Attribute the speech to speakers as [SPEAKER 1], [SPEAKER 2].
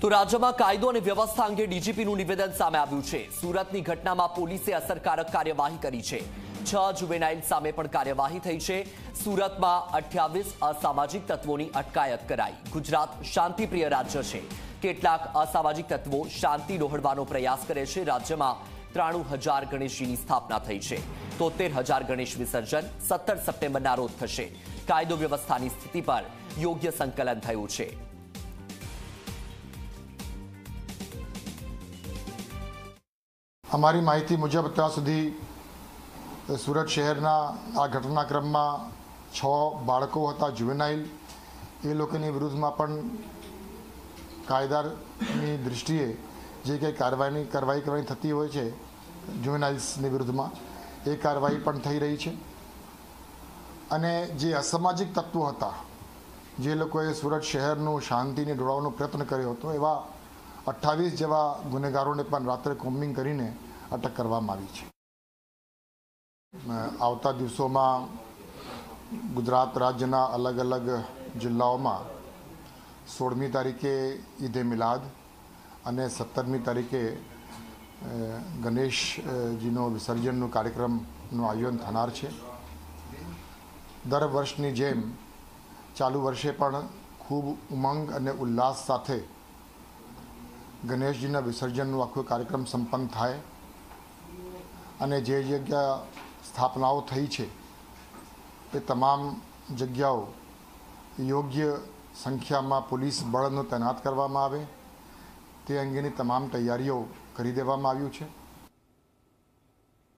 [SPEAKER 1] તો રાજ્યમાં કાયદો અને વ્યવસ્થા અંગે ડીજીપીનું નિવેદન સામે આવ્યું છે. સુરતની ઘટનામાં પોલીસે અસરકારક કાર્યવાહી કરી છે. છ જુવેનાઇલ સામે પણ કાર્યવાહી થઈ છે. સુરતમાં અઠ્યાવીસ અસામાજિક તત્વોની અટકાયત કરાઈ. ગુજરાત શાંતિપ્રિય રાજ્ય છે. કેટલાક અસામાજિક તત્વો શાંતિ ડહોળવાનો પ્રયાસ કરે છે. રાજ્યમાં ત્રાણું હજાર ગણેશજીની સ્થાપના થઈ છે. તોતેર હજાર ગણેશ વિસર્જન સત્તર સપ્ટેમ્બરના રોજ થશે. કાયદો વ્યવસ્થાની સ્થિતિ પર યોગ્ય સંકલન થયું છે.
[SPEAKER 2] અમારી માહિતી મુજબ અત્યાર સુધી સુરત શહેરના આ ઘટનાક્રમમાં છ બાળકો હતા જુવેનાઇલ. એ લોકોની વિરુદ્ધમાં પણ કાયદાની દૃષ્ટિએ જે કંઈ કાર્યવાહીની કાર્યવાહી કરવાની થતી હોય છે, જુવેનાઇલ્સની વિરુદ્ધમાં, એ કાર્યવાહી પણ થઈ રહી છે. અને જે અસામાજિક તત્વો હતા, જે લોકોએ સુરત શહેરનું શાંતિને ડોળવાનો પ્રયત્ન કર્યો હતો, એવા અઠ્ઠાવીસ જેવા ગુનેગારોને પણ રાત્રે કોમ્બિંગ કરીને અટક કરવામાં આવી છે. આવતા દિવસોમાં ગુજરાત રાજ્યના અલગ અલગ જિલ્લાઓમાં સોળમી તારીખે ઈદે મિલાદ અને સત્તરમી તારીખે ગણેશજીનો વિસર્જનનું કાર્યક્રમનું આયોજન થનાર છે. દર વર્ષની જેમ ચાલુ વર્ષે પણ ખૂબ ઉમંગ અને ઉલ્લાસ સાથે ગણેશજીના વિસર્જનનું આખો કાર્યક્રમ સંપન્ન થાય અને જે જગ્યા સ્થાપનાઓ થઈ છે, એ તમામ જગ્યાઓ યોગ્ય સંખ્યામાં પોલીસ બળનો તૈનાત કરવામાં આવે. તે અંગેની તમામ તૈયારીઓ કરી દેવામાં આવ્યું છે.